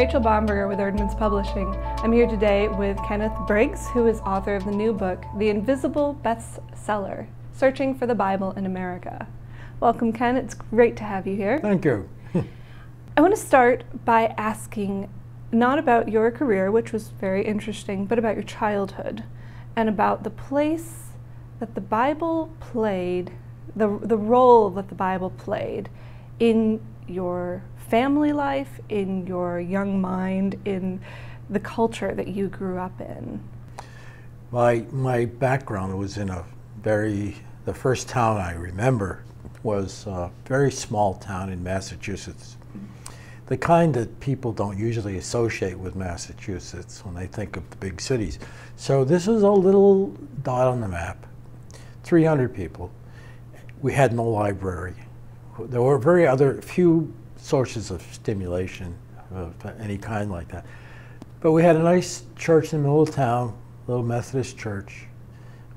Rachel Bomberger with Eerdmans Publishing. I'm here today with Kenneth Briggs, who is author of the new book, The Invisible Bestseller Searching for the Bible in America. Welcome, Ken. It's great to have you here. Thank you. I want to start by asking not about your career, which was very interesting, but about your childhood and about the place that the Bible played, the, the role that the Bible played in your family life, in your young mind, in the culture that you grew up in? My, my background was in a very, the first town I remember was a very small town in Massachusetts. The kind that people don't usually associate with Massachusetts when they think of the big cities. So this is a little dot on the map, 300 people. We had no library. There were very other few sources of stimulation of any kind like that. But we had a nice church in the middle of town, a little Methodist church,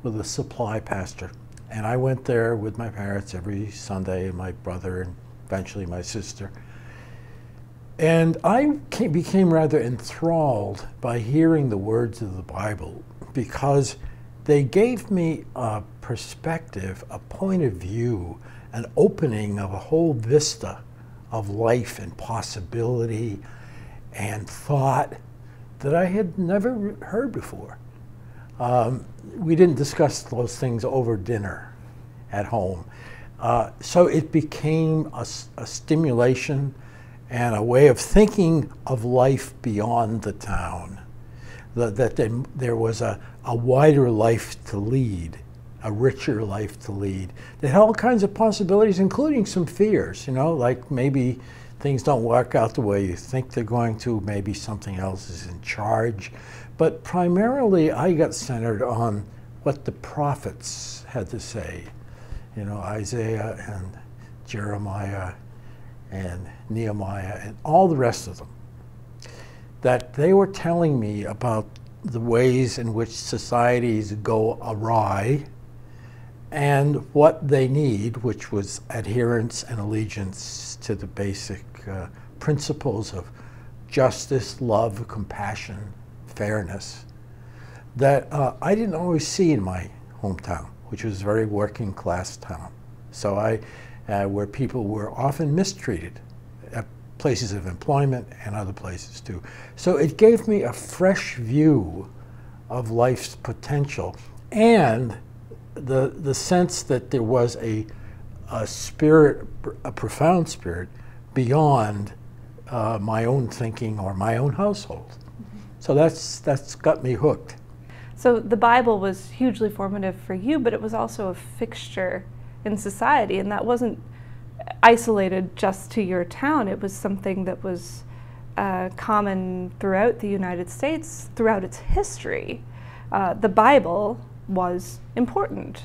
with a supply pastor. And I went there with my parents every Sunday, and my brother, and eventually my sister. And I came, became rather enthralled by hearing the words of the Bible because they gave me a perspective, a point of view, an opening of a whole vista of life and possibility and thought that I had never heard before. Um, we didn't discuss those things over dinner at home. Uh, so it became a, a, stimulation and a way of thinking of life beyond the town. That there, there was a, a wider life to lead a richer life to lead that had all kinds of possibilities, including some fears, you know, like maybe things don't work out the way you think they're going to, maybe something else is in charge. But primarily, I got centered on what the prophets had to say, you know, Isaiah and Jeremiah and Nehemiah and all the rest of them, that they were telling me about the ways in which societies go awry and what they need, which was adherence and allegiance to the basic uh, principles of justice, love, compassion, fairness, that uh, I didn't always see in my hometown, which was a very working class town. So I, uh, where people were often mistreated at places of employment and other places too. So it gave me a fresh view of life's potential and the, the sense that there was a, a spirit, a profound spirit, beyond uh, my own thinking or my own household. So that's, that's got me hooked. So the Bible was hugely formative for you, but it was also a fixture in society, and that wasn't isolated just to your town. It was something that was uh, common throughout the United States, throughout its history. Uh, the Bible was important.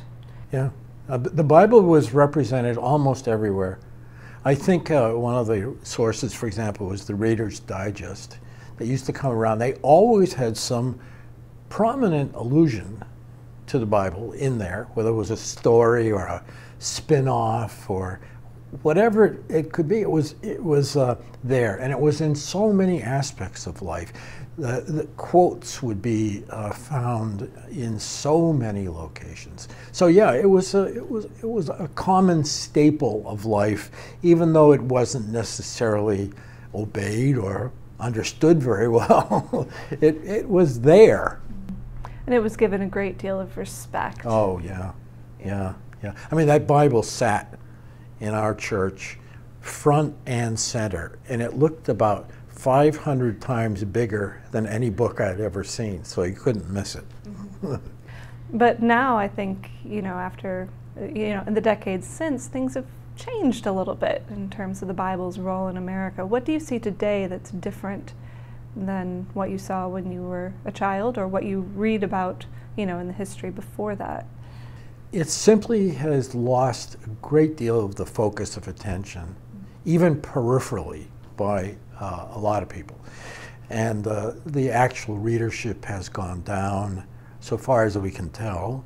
Yeah. Uh, the Bible was represented almost everywhere. I think uh, one of the sources, for example, was the Reader's Digest that used to come around. They always had some prominent allusion to the Bible in there, whether it was a story or a spin off or whatever it could be. It was, it was uh, there, and it was in so many aspects of life the, the quotes would be uh, found in so many locations. So yeah, it was a, it was it was a common staple of life, even though it wasn't necessarily obeyed or understood very well. it it was there, and it was given a great deal of respect. Oh yeah, yeah, yeah. I mean that Bible sat in our church, front and center, and it looked about 500 times bigger than any book I'd ever seen, so you couldn't miss it. but now I think, you know, after, you know, in the decades since, things have changed a little bit in terms of the Bible's role in America. What do you see today that's different than what you saw when you were a child or what you read about, you know, in the history before that? It simply has lost a great deal of the focus of attention, even peripherally, by uh, a lot of people. And uh, the actual readership has gone down so far as we can tell.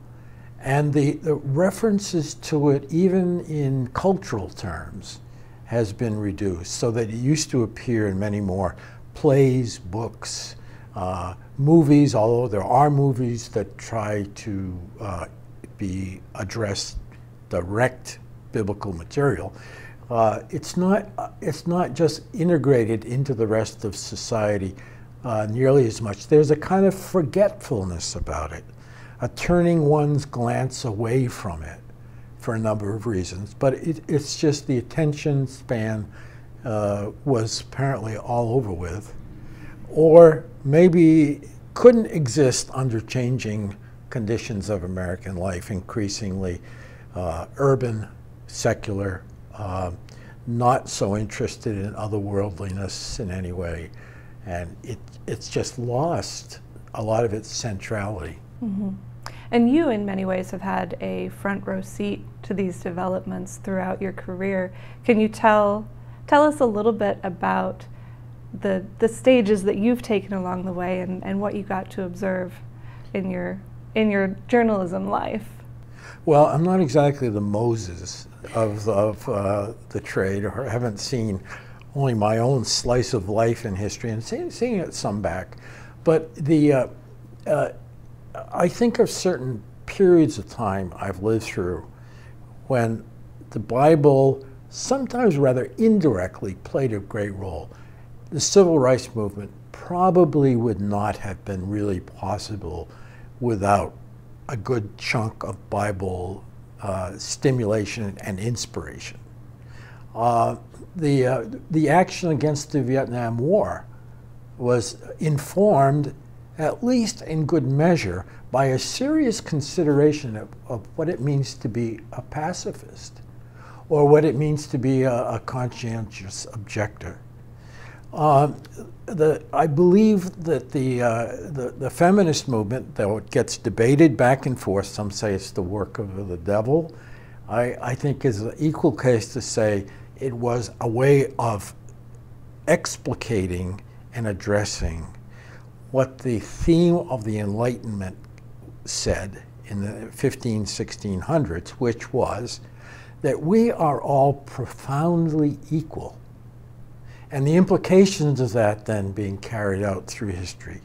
And the, the references to it, even in cultural terms, has been reduced so that it used to appear in many more plays, books, uh, movies, although there are movies that try to uh, be address direct biblical material. Uh, it's not uh, it's not just integrated into the rest of society uh, nearly as much. There's a kind of forgetfulness about it, a turning one's glance away from it for a number of reasons. But it, it's just the attention span uh, was apparently all over with, or maybe couldn't exist under changing conditions of American life, increasingly uh, urban, secular, uh, not so interested in otherworldliness in any way. And it, it's just lost a lot of its centrality. Mm-hmm. And you, in many ways, have had a front row seat to these developments throughout your career. Can you tell tell us a little bit about the the stages that you've taken along the way and, and what you got to observe in your in your journalism life? Well, I'm not exactly the Moses of, of uh, the trade, or haven't seen only my own slice of life in history and see, seeing it some back. But the uh, uh, I think of certain periods of time I've lived through when the Bible, sometimes rather indirectly, played a great role. The civil rights movement probably would not have been really possible without a good chunk of Bible uh, stimulation and inspiration. Uh, the, uh, the action against the Vietnam War was informed at least in good measure, by a serious consideration of, of what it means to be a pacifist or what it means to be a, a conscientious objector. Uh, the, I believe that the, uh, the, the, feminist movement, though it gets debated back and forth, some say it's the work of the devil, I, I think is an equal case to say it was a way of explicating and addressing what the theme of the Enlightenment said in the 15, 1600s, which was that we are all profoundly equal. And the implications of that then being carried out through history,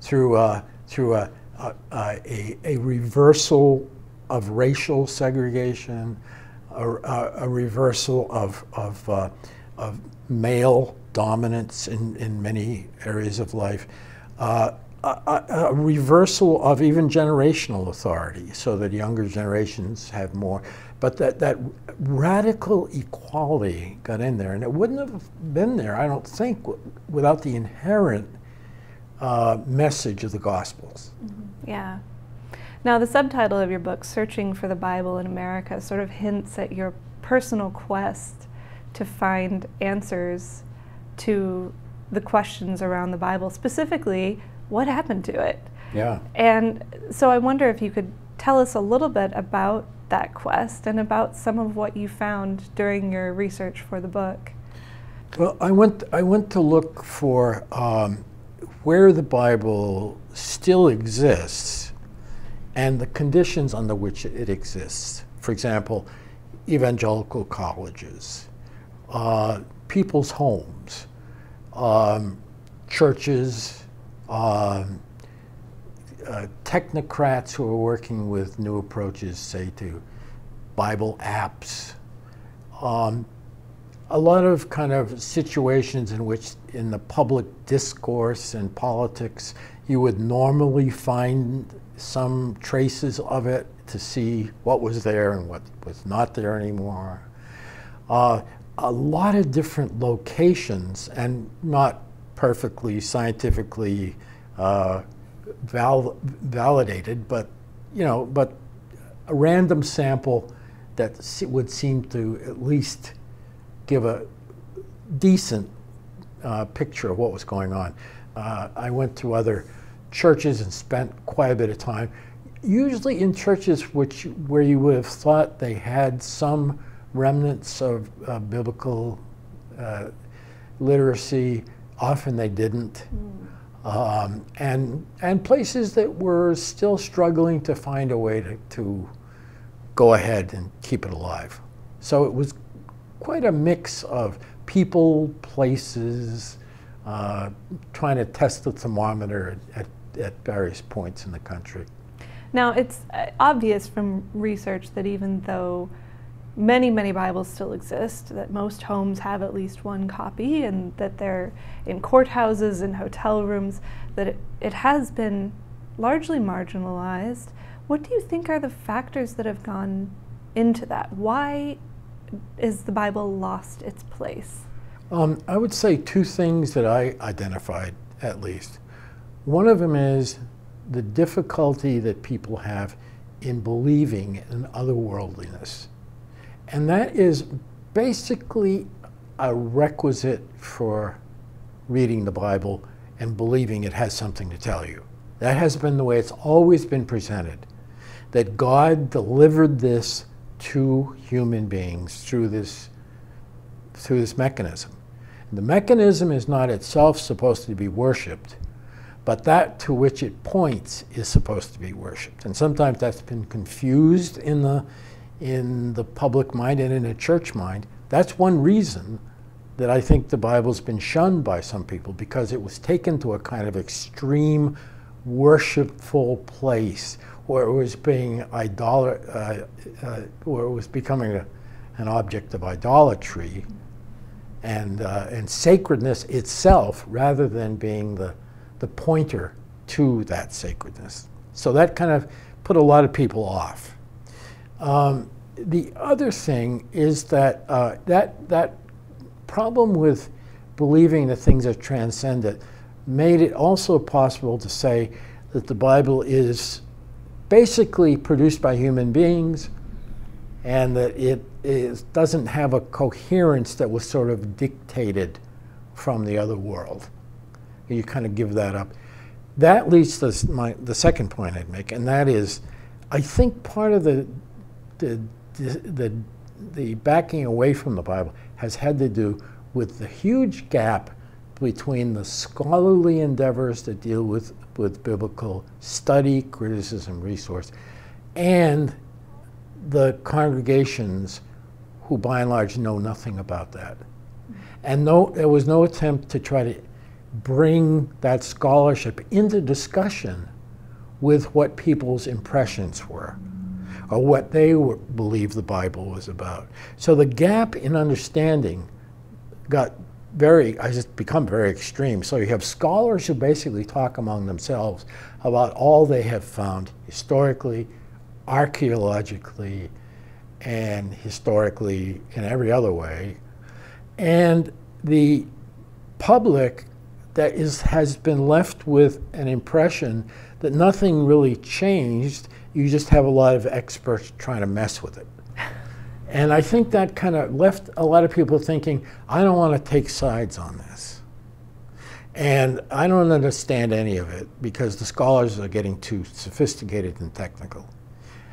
through, uh, through a, a, a, a, reversal of racial segregation, a, a reversal of, of, uh, of male dominance in, in many areas of life, uh, a, a, reversal of even generational authority so that younger generations have more. But that, that radical equality got in there, and it wouldn't have been there, I don't think, without the inherent uh, message of the Gospels. Mm-hmm. Yeah. Now, the subtitle of your book, Searching for the Bible in America, sort of hints at your personal quest to find answers to the questions around the Bible, specifically, what happened to it? Yeah. And so I wonder if you could tell us a little bit about that quest and about some of what you found during your research for the book. Well, I went, I went to look for um, where the Bible still exists and the conditions under which it exists. For example, evangelical colleges, uh, people's homes, um, churches, um, uh, technocrats who are working with new approaches, say to Bible apps, um, a lot of kind of situations in which in the public discourse and politics you would normally find some traces of it to see what was there and what was not there anymore. Uh, a lot of different locations and not perfectly scientifically uh, val validated, but you know, but a random sample that would seem to at least give a decent uh, picture of what was going on. Uh, I went to other churches and spent quite a bit of time, usually in churches which where you would have thought they had some remnants of uh, biblical uh, literacy. Often they didn't. Mm. Um, and, and places that were still struggling to find a way to, to go ahead and keep it alive. So it was quite a mix of people, places, uh, trying to test the thermometer at, at various points in the country. Now, it's uh, obvious from research that even though many, many Bibles still exist, that most homes have at least one copy, and that they're in courthouses and hotel rooms, that it, it has been largely marginalized. What do you think are the factors that have gone into that? Why is the Bible lost its place? Um, I would say two things that I identified, at least. One of them is the difficulty that people have in believing in otherworldliness. And that is basically a requisite for reading the Bible and believing it has something to tell you. That has been the way it's always been presented. That God delivered this to human beings through this, through this mechanism. The mechanism is not itself supposed to be worshiped, but that to which it points is supposed to be worshiped. And sometimes that's been confused in the, in the public mind and in the church mind. That's one reason that I think the Bible's been shunned by some people because it was taken to a kind of extreme worshipful place where it was being idolat, uh, uh, where it was becoming a, an object of idolatry and, uh, and sacredness itself rather than being the, the pointer to that sacredness. So that kind of put a lot of people off. Um, the other thing is that, uh, that that problem with believing that things are transcendent made it also possible to say that the Bible is basically produced by human beings and that it is, doesn't have a coherence that was sort of dictated from the other world. You kind of give that up. That leads to my, the second point I'd make, and that is I think part of the, the, the, the backing away from the Bible has had to do with the huge gap between the scholarly endeavors that deal with, with biblical study, criticism, resource, and the congregations who by and large know nothing about that. And no, there was no attempt to try to bring that scholarship into discussion with what people's impressions were or what they were, believed the Bible was about. So the gap in understanding got very, I just become very extreme. So you have scholars who basically talk among themselves about all they have found historically, archaeologically, and historically in every other way. And the public that is, has been left with an impression that nothing really changed, you just have a lot of experts trying to mess with it. And I think that kind of left a lot of people thinking, I don't want to take sides on this. And I don't understand any of it because the scholars are getting too sophisticated and technical.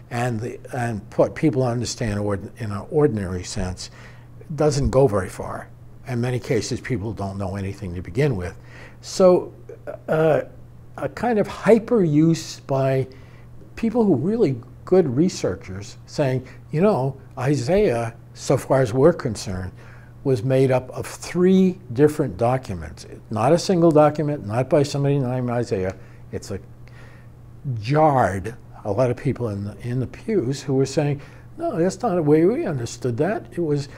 And, the, and what people understand in an ordinary sense doesn't go very far. In many cases, people don't know anything to begin with. So uh, a kind of hyper use by people who really good researchers saying, you know, Isaiah, so far as we're concerned, was made up of three different documents. Not a single document, not by somebody named Isaiah. It's a jarred a lot of people in the, in the pews who were saying, no, that's not the way we understood that. It was,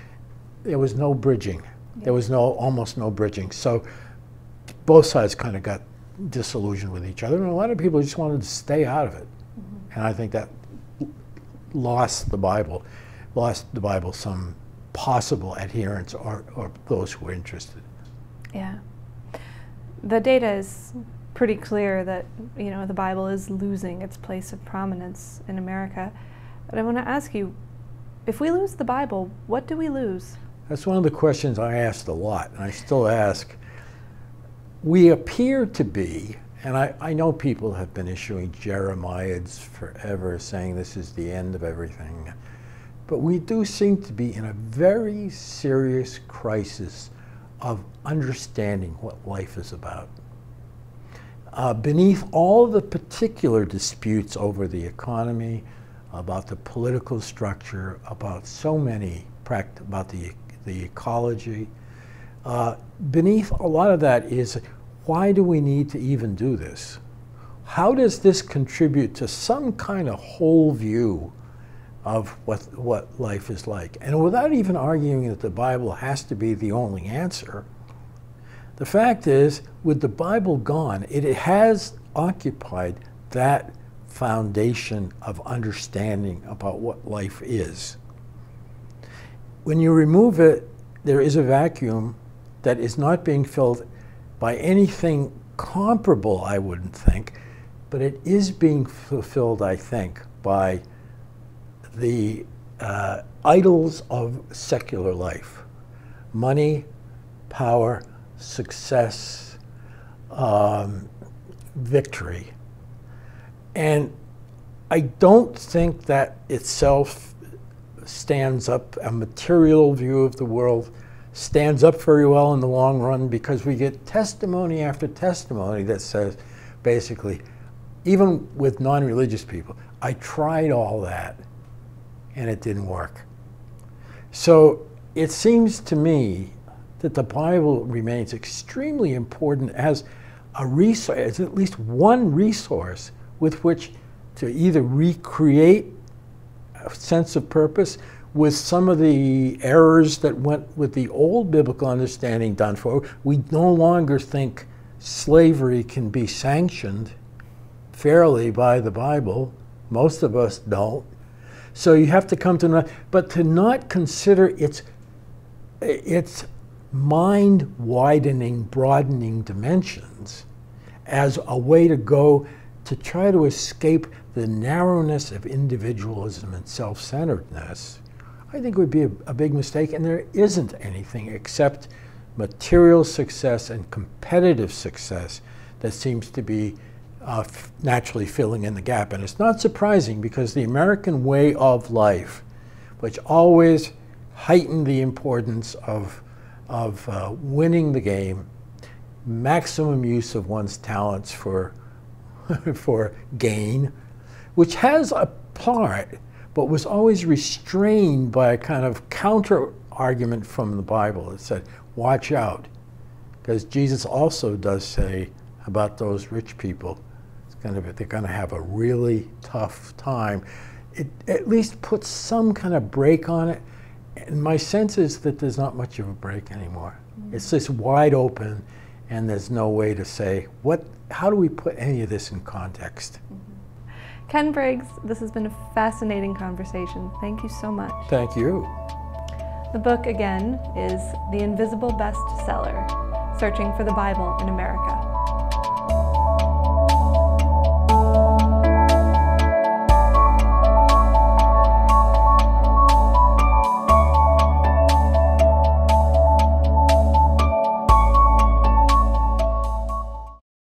there was no bridging. Yeah. There was no, almost no bridging. So both sides kind of got disillusioned with each other, and a lot of people just wanted to stay out of it. And I think that lost the Bible, lost the Bible some possible adherents or, or those who were interested. Yeah. The data is pretty clear that, you know, the Bible is losing its place of prominence in America. But I want to ask you, if we lose the Bible, what do we lose? That's one of the questions I asked a lot, and I still ask. We appear to be and I, I know people have been issuing Jeremiads forever saying this is the end of everything. But we do seem to be in a very serious crisis of understanding what life is about. Uh, beneath all the particular disputes over the economy, about the political structure, about so many, about the, the ecology, uh, beneath a lot of that is why do we need to even do this? How does this contribute to some kind of whole view of what, what life is like? And without even arguing that the Bible has to be the only answer, the fact is, with the Bible gone, it has occupied that foundation of understanding about what life is. When you remove it, there is a vacuum that is not being filled by anything comparable, I wouldn't think, but it is being fulfilled, I think, by the uh, idols of secular life money, power, success, um, victory. And I don't think that itself stands up, a material view of the world stands up very well in the long run because we get testimony after testimony that says basically, even with non religious people, I tried all that and it didn't work. So it seems to me that the Bible remains extremely important as a resource, as at least one resource with which to either recreate a sense of purpose with some of the errors that went with the old biblical understanding done for. We no longer think slavery can be sanctioned fairly by the Bible. Most of us don't. So you have to come to know, but to not consider its its mind widening, broadening dimensions as a way to go to try to escape the narrowness of individualism and self centeredness, I think would be a, a, big mistake. And there isn't anything except material success and competitive success that seems to be uh, naturally filling in the gap. And it's not surprising because the American way of life, which always heightened the importance of of uh, winning the game, maximum use of one's talents for, for gain, which has a part, but was always restrained by a kind of counter argument from the Bible that said, watch out. Because Jesus also does say about those rich people, it's gonna be, they're going to have a really tough time. It at least puts some kind of brake on it and my sense is that there's not much of a brake anymore. Mm-hmm. It's just wide open, and there's no way to say what. How do we put any of this in context? Mm-hmm. Ken Briggs, this has been a fascinating conversation. Thank you so much. Thank you. The book again is The Invisible Bestseller: Searching for the Bible in America.